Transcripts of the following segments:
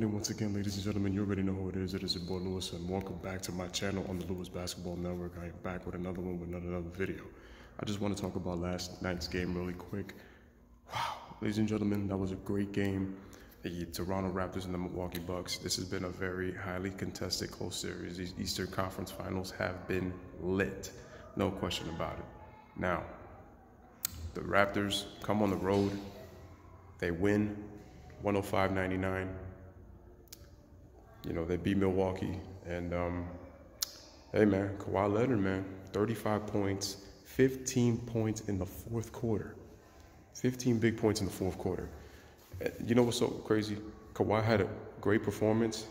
And once again, ladies and gentlemen, you already know who it is. It is your boy Louis, and welcome back to my channel on the Lewis Basketball Network. I am back with another one with another, video. I just want to talk about last night's game really quick. Wow, ladies and gentlemen, that was a great game. The Toronto Raptors and the Milwaukee Bucks. This has been a very highly contested, close series. These Eastern Conference Finals have been lit, no question about it. Now, the Raptors come on the road, they win 105 99 you know, they beat Milwaukee. And um, hey, man, Kawhi Leonard, man, 35 points, 15 points in the fourth quarter. 15 big points in the fourth quarter. You know what's so crazy? Kawhi had a great performance,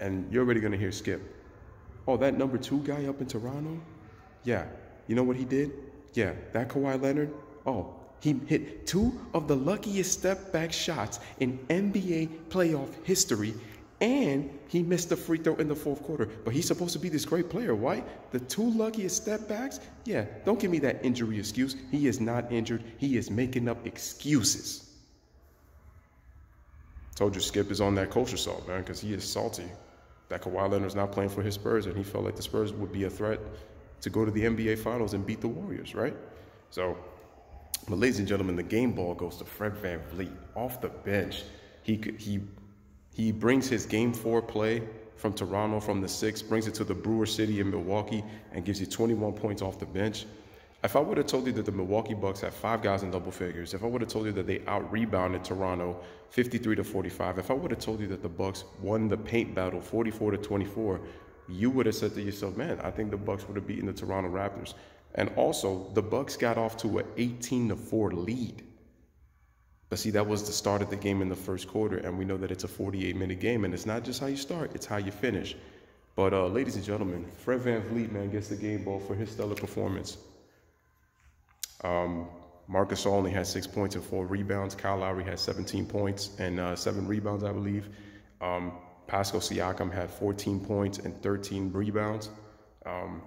and you're already going to hear Skip. Oh, that number two guy up in Toronto? Yeah. You know what he did? Yeah, that Kawhi Leonard? Oh, he hit two of the luckiest step back shots in NBA playoff history and he missed the free throw in the fourth quarter. But he's supposed to be this great player, right? The two luckiest step backs? Yeah, don't give me that injury excuse. He is not injured. He is making up excuses. Told you Skip is on that culture salt, man, because he is salty. That Kawhi Leonard's not playing for his Spurs, and he felt like the Spurs would be a threat to go to the NBA Finals and beat the Warriors, right? So, but ladies and gentlemen, the game ball goes to Fred VanVleet off the bench. He he he brings his game four play from Toronto from the six, brings it to the Brewer City in Milwaukee, and gives you 21 points off the bench. If I would have told you that the Milwaukee Bucks had five guys in double figures, if I would have told you that they out rebounded Toronto 53 to 45, if I would have told you that the Bucks won the paint battle 44 to 24, you would have said to yourself, "Man, I think the Bucks would have beaten the Toronto Raptors." And also, the Bucks got off to an 18 to 4 lead. See, that was the start of the game in the first quarter, and we know that it's a 48 minute game, and it's not just how you start, it's how you finish. But uh, ladies and gentlemen, Fred VanVleet, man, gets the game ball for his stellar performance. Um, Marc Gasol only had six points and four rebounds. Kyle Lowry had 17 points and uh, seven rebounds, I believe. Um, Pascal Siakam had 14 points and 13 rebounds. Um,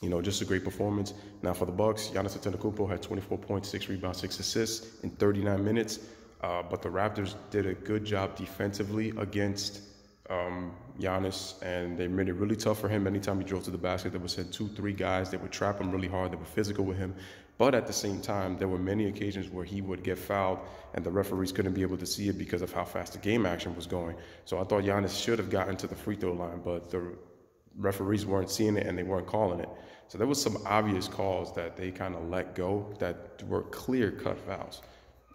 you know, just a great performance. Now for the Bucks, Giannis Antetokounmpo had 24 points, six rebounds, six assists in 39 minutes. Uh, but the Raptors did a good job defensively against um, Giannis, and they made it really tough for him. Anytime he drove to the basket, there was two, three guys that would trap him really hard. They were physical with him. But at the same time, there were many occasions where he would get fouled, and the referees couldn't be able to see it because of how fast the game action was going. So I thought Giannis should have gotten to the free throw line, but the referees weren't seeing it and they weren't calling it. So there was some obvious calls that they kind of let go that were clear cut fouls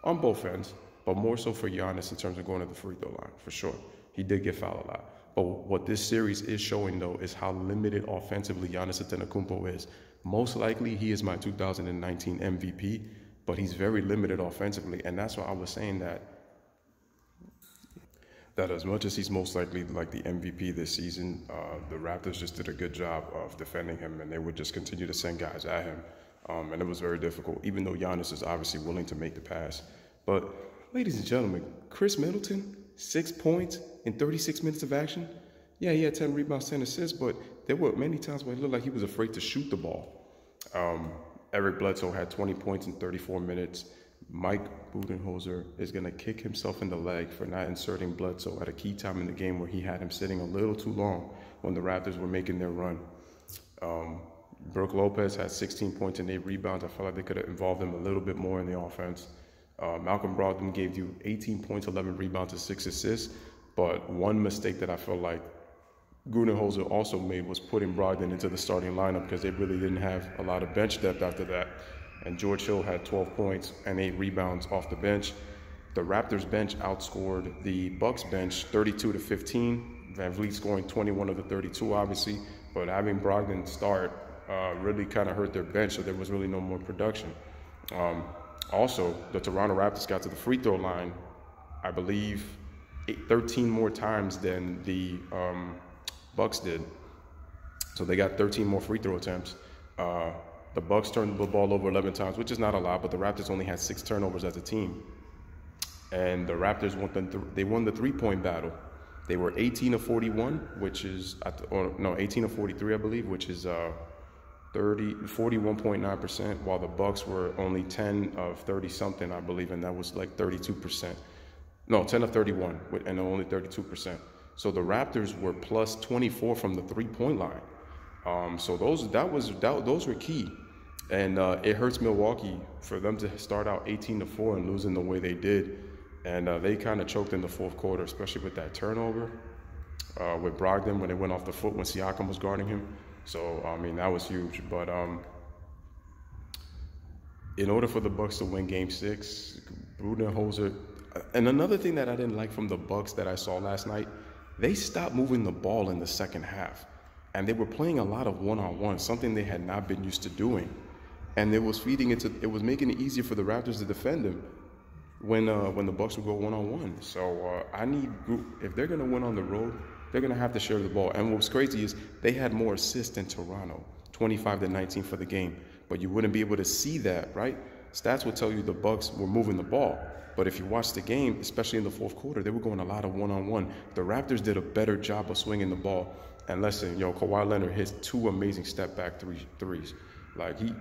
on both ends, but more so for Giannis in terms of going to the free throw line, for sure. He did get fouled a lot. But what this series is showing, though, is how limited offensively Giannis Antetokounmpo is. Most likely, he is my 2019 MVP, but he's very limited offensively. And that's why I was saying that that as much as he's most likely like the MVP this season, uh, the Raptors just did a good job of defending him, and they would just continue to send guys at him. Um, and it was very difficult, even though Giannis is obviously willing to make the pass. But, ladies and gentlemen, Khris Middleton, six points in 36 minutes of action. Yeah, he had 10 rebounds, 10 assists, but there were many times where it looked like he was afraid to shoot the ball. Um, Eric Bledsoe had 20 points in 34 minutes. Mike Budenholzer is going to kick himself in the leg for not inserting Bledsoe at a key time in the game where he had him sitting a little too long when the Raptors were making their run. Um, Brook Lopez had 16 points and 8 rebounds. I felt like they could have involved him a little bit more in the offense. Uh, Malcolm Brogdon gave you 18 points, 11 rebounds, and 6 assists. But one mistake that I felt like Budenholzer also made was putting Brogdon into the starting lineup because they really didn't have a lot of bench depth after that and George Hill had 12 points and eight rebounds off the bench. The Raptors bench outscored the Bucks bench 32 to 15. VanVleet scoring 21 of the 32, obviously, but having Brogdon start uh, really kind of hurt their bench, so there was really no more production. Um, also, the Toronto Raptors got to the free throw line, I believe, eight, 13 more times than the um, Bucks did. So they got 13 more free throw attempts. Uh, the Bucks turned the ball over 11 times, which is not a lot, but the Raptors only had six turnovers as a team. And the Raptors won the, they won the three-point battle. They were 18 of 41, which is or no 18 of 43, I believe, which is uh, 30 41.9 percent, while the Bucks were only 10 of 30 something, I believe, and that was like 32 percent. No, 10 of 31, and only 32%. So the Raptors were plus 24 from the three-point line. Um, so those that was that, those were key, and uh, it hurts Milwaukee for them to start out 18 to four and losing the way they did, and uh, they kind of choked in the fourth quarter, especially with that turnover uh, with Brogdon when they went off the foot when Siakam was guarding him. So I mean that was huge. But um, in order for the Bucks to win Game Six, Budenholzer. And another thing that I didn't like from the Bucks that I saw last night, they stopped moving the ball in the second half, and they were playing a lot of one-on-one, something they had not been used to doing, and it was feeding into. It was making it easier for the Raptors to defend them when uh, when the Bucks would go one-on-one. So uh, I need if they're gonna win on the road, they're going to have to share the ball. And what's crazy is they had more assists than Toronto, 25 to 19 for the game. But you wouldn't be able to see that, right? Stats will tell you the Bucks were moving the ball. But if you watch the game, especially in the fourth quarter, they were going a lot of one-on-one. The Raptors did a better job of swinging the ball. And listen, yo, Kawhi Leonard hits two amazing step-back three, threes. Like he,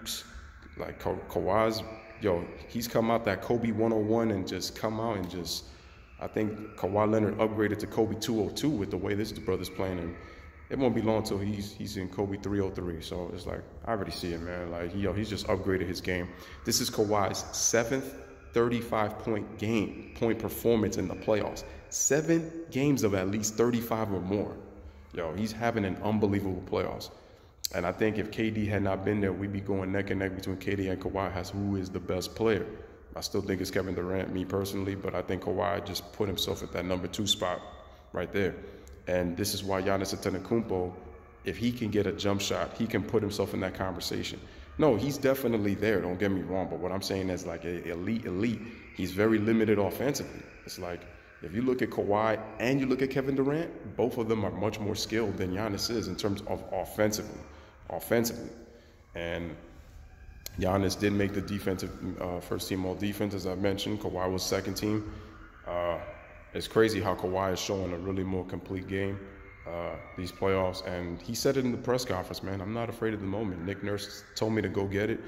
like Ka- Kawhi's, yo, he's come out that Kobe 101 and just come out and just I think Kawhi Leonard upgraded to Kobe 202 with the way this the brother's playing, and it won't be long until he's he's in Kobe 303. So it's like I already see it, man. Like yo, he's just upgraded his game. This is Kawhi's seventh 35 point game point performance in the playoffs. Seven games of at least 35 or more. Yo, he's having an unbelievable playoffs. And I think if KD had not been there, we'd be going neck and neck between KD and Kawhi as who is the best player. I still think it's Kevin Durant, me personally, but I think Kawhi just put himself at that number two spot right there. And this is why Giannis Antetokounmpo, if he can get a jump shot, he can put himself in that conversation. No, he's definitely there. Don't get me wrong, but what I'm saying is like a elite, elite. He's very limited offensively. It's like if you look at Kawhi and you look at Kevin Durant, both of them are much more skilled than Giannis is in terms of offensively, offensively, and Giannis did make the defensive uh, first team all defense, as I mentioned. Kawhi was second team. Uh, it's crazy how Kawhi is showing a really more complete game uh, these playoffs. And he said it in the press conference, man, I'm not afraid of the moment. Nick Nurse told me to go get it.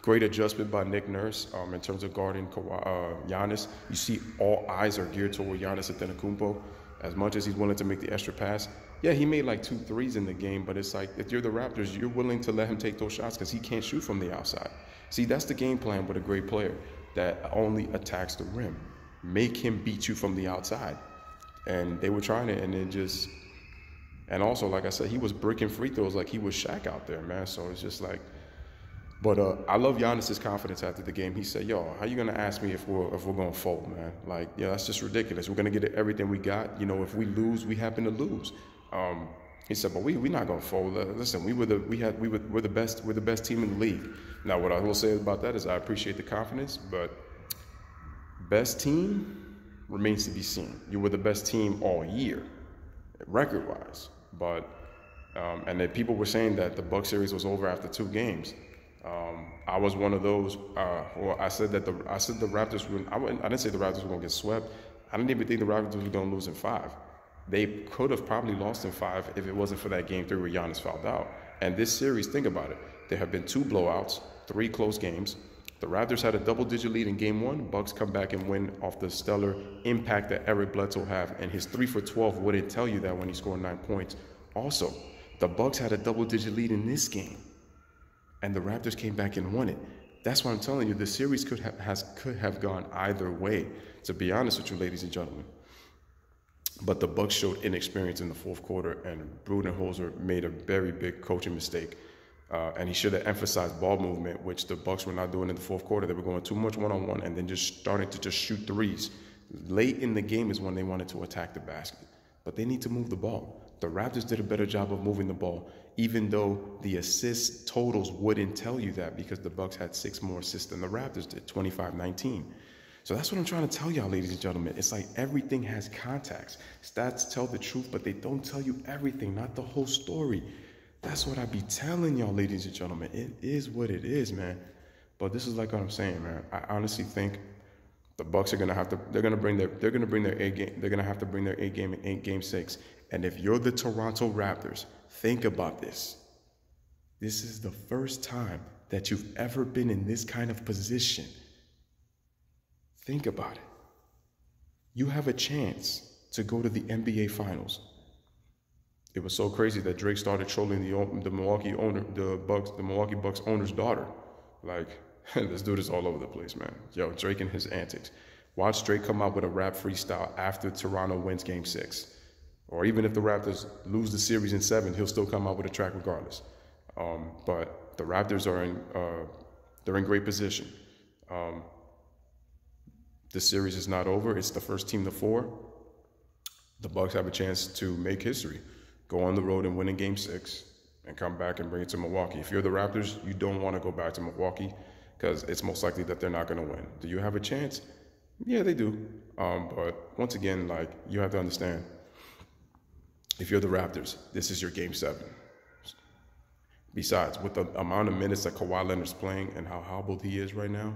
Great adjustment by Nick Nurse um, in terms of guarding Kawhi, uh, Giannis. You see all eyes are geared toward Giannis Antetokounmpo. As much as he's willing to make the extra pass, yeah, he made like two threes in the game, but it's like if you're the Raptors, you're willing to let him take those shots because he can't shoot from the outside. See, that's the game plan with a great player that only attacks the rim. Make him beat you from the outside. And they were trying it, and it just. And also, like I said, he was breaking free throws like he was Shaq out there, man. So it's just like. But uh, I love Giannis's confidence after the game. He said, "Yo, how you gonna ask me if we're if we're gonna fold, man? Like, yeah, that's just ridiculous. We're gonna get everything we got. You know, if we lose, we happen to lose. Um, he said, "But we we're not gonna fold. Listen, we were the we had we were we're the best we're the best team in the league. Now, what I will say about that is I appreciate the confidence, but best team remains to be seen. You were the best team all year, record wise, but." Um, and then people were saying that the Buck series was over after two games. Um, I was one of those. Uh, well, I said that the I said the Raptors were. I, I didn't say the Raptors were going to get swept. I didn't even think the Raptors were going to lose in five. They could have probably lost in five if it wasn't for that game three where Giannis fouled out. And this series, think about it. There have been two blowouts, three close games. The Raptors had a double-digit lead in Game One. Bucks come back and win off the stellar impact that Eric Bledsoe have, and his three for 12 wouldn't tell you that when he scored nine points. Also, the Bucks had a double-digit lead in this game, and the Raptors came back and won it. That's why I'm telling you the series could have has could have gone either way. To be honest with you, ladies and gentlemen. But the Bucks showed inexperience in the fourth quarter, and Budenholzer made a very big coaching mistake. Uh, and he should have emphasized ball movement, which the Bucks were not doing in the fourth quarter. They were going too much one-on-one, and then just starting to just shoot threes. Late in the game is when they wanted to attack the basket, but they need to move the ball. The Raptors did a better job of moving the ball, even though the assist totals wouldn't tell you that because the Bucks had six more assists than the Raptors did, 25-19. So that's what I'm trying to tell y'all, ladies and gentlemen. It's like everything has context. Stats tell the truth, but they don't tell you everything, not the whole story. That's what I be telling y'all, ladies and gentlemen. It is what it is, man. But this is like what I'm saying, man. I honestly think the Bucks are gonna have to. They're gonna bring their. They're gonna bring their A game. They're gonna have to bring their A game in Game Six. And if you're the Toronto Raptors, think about this. This is the first time that you've ever been in this kind of position Think about it. you have a chance to go to the NBA Finals. It was so crazy that Drake started trolling the the Milwaukee owner, the Bucks, the Milwaukee Bucks owner's daughter. Like, this dude is all over the place, man. Yo, Drake and his antics. Watch Drake come out with a rap freestyle after Toronto wins Game Six, or even if the Raptors lose the series in seven, he'll still come out with a track regardless. Um, but the Raptors are in uh, they're in great position. Um, the series is not over. It's the first team to four. The Bucks have a chance to make history, go on the road and win in Game Six, and come back and bring it to Milwaukee. If you're the Raptors, you don't want to go back to Milwaukee because it's most likely that they're not going to win. Do you have a chance? Yeah, they do. Um, but once again, like you have to understand, if you're the Raptors, this is your Game Seven. Besides, with the amount of minutes that Kawhi Leonard's playing and how hobbled he is right now,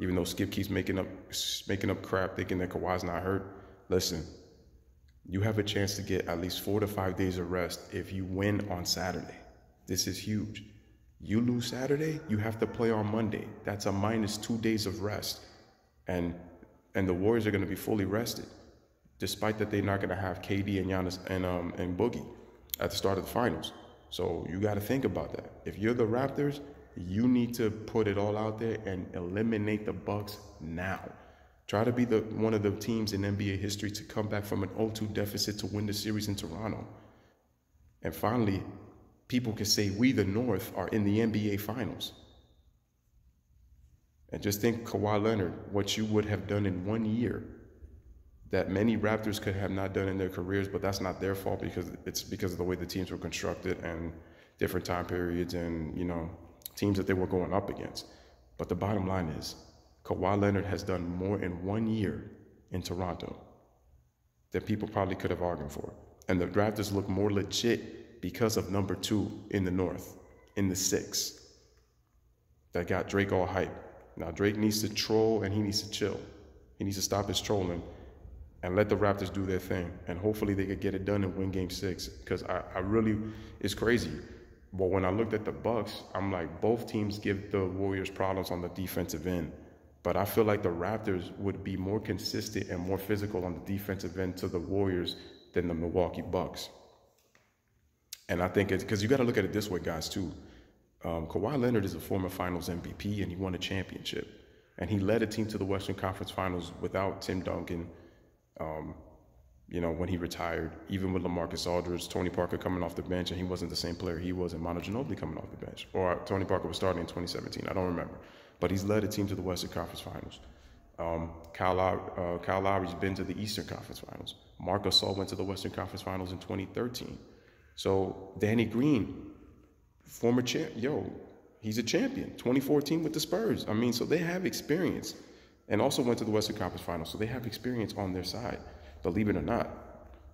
even though Skip keeps making up making up crap thinking that Kawhi's not hurt. Listen, you have a chance to get at least four to five days of rest if you win on Saturday. This is huge. You lose Saturday, you have to play on Monday. That's a minus two days of rest. And and the Warriors are going to be fully rested, despite that they're not going to have KD and Giannis and um and Boogie at the start of the finals. So you got to think about that. If you're the Raptors, you need to put it all out there and eliminate the Bucks now. Try to be the one of the teams in NBA history to come back from an 0-2 deficit to win the series in Toronto. And finally, people can say we the North are in the NBA finals. And just think Kawhi Leonard, what you would have done in one year that many Raptors could have not done in their careers, but that's not their fault because it's because of the way the teams were constructed and different time periods and, you know, teams that they were going up against. But the bottom line is, Kawhi Leonard has done more in one year in Toronto than people probably could have argued for. And the Raptors look more legit because of number two in the North, in the six. That got Drake all hype. Now Drake needs to troll and he needs to chill. He needs to stop his trolling and let the Raptors do their thing. And hopefully they could get it done and win game six. Because I, I really, it's crazy. But when I looked at the Bucks, I'm like, both teams give the Warriors problems on the defensive end. But I feel like the Raptors would be more consistent and more physical on the defensive end to the Warriors than the Milwaukee Bucks. And I think it's because you got to look at it this way, guys, too. Um, Kawhi Leonard is a former finals MVP and he won a championship. And he led a team to the Western Conference Finals without Tim Duncan. Um, you know, when he retired, even with LaMarcus Aldridge, Tony Parker coming off the bench, and he wasn't the same player he was, and Manu Ginobili coming off the bench. Or Tony Parker was starting in 2017. I don't remember. But he's led a team to the Western Conference Finals. Um, Kyle, uh, Kyle Lowry's been to the Eastern Conference Finals. Marc Gasol went to the Western Conference Finals in 2013. So Danny Green, former champ, yo, he's a champion. 2014 with the Spurs. I mean, so they have experience, and also went to the Western Conference Finals. So they have experience on their side believe it or not.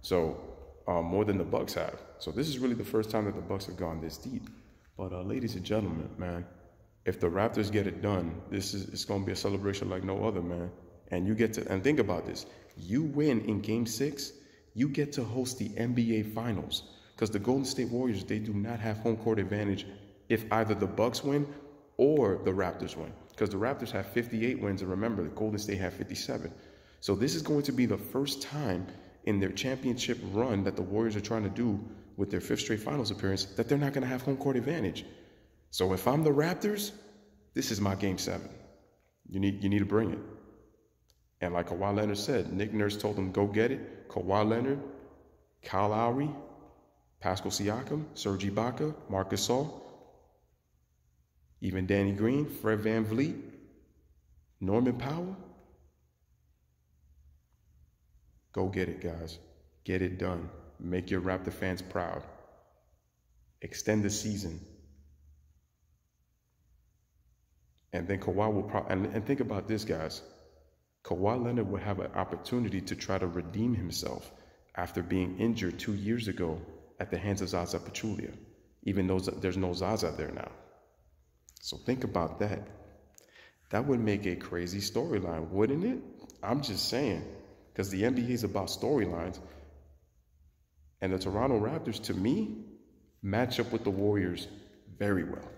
So um, more than the Bucks have. So this is really the first time that the Bucks have gone this deep. But uh, ladies and gentlemen, man, if the Raptors get it done, this is it's going to be a celebration like no other, man. And you get to and think about this: you win in Game Six, you get to host the NBA Finals because the Golden State Warriors they do not have home court advantage if either the Bucks win or the Raptors win because the Raptors have 58 wins and remember the Golden State have 57. So this is going to be the first time in their championship run that the Warriors are trying to do with their fifth straight finals appearance that they're not going to have home court advantage. So if I'm the Raptors, this is my game seven. You need you need to bring it. And like Kawhi Leonard said, Nick Nurse told them go get it. Kawhi Leonard, Kyle Lowry, Pascal Siakam, Serge Ibaka, Marcus Gasol, even Danny Green, Fred VanVleet, Norman Powell, Go get it, guys. Get it done. Make your Raptor fans proud. Extend the season. And then Kawhi will probably, and, and think about this, guys. Kawhi Leonard will have an opportunity to try to redeem himself after being injured two years ago at the hands of Zaza Pachulia, even though there's no Zaza there now. So think about that. That would make a crazy storyline, wouldn't it? I'm just saying because the NBA is about storylines. And the Toronto Raptors, to me, match up with the Warriors very well.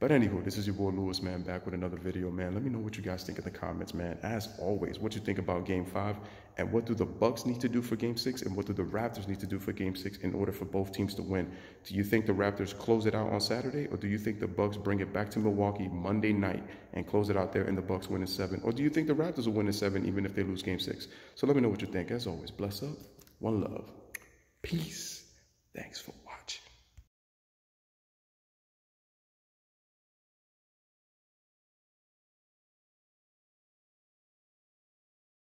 But anywho, this is your boy Louis, man, back with another video, man. Let me know what you guys think in the comments, man. As always, what you think about Game 5, and what do the Bucks need to do for Game 6, and what do the Raptors need to do for Game 6 in order for both teams to win? Do you think the Raptors close it out on Saturday, or do you think the Bucks bring it back to Milwaukee Monday night and close it out there and the Bucks win in 7? Or do you think the Raptors will win in 7 even if they lose Game 6? So let me know what you think. As always, bless up, one love, peace. Thanks for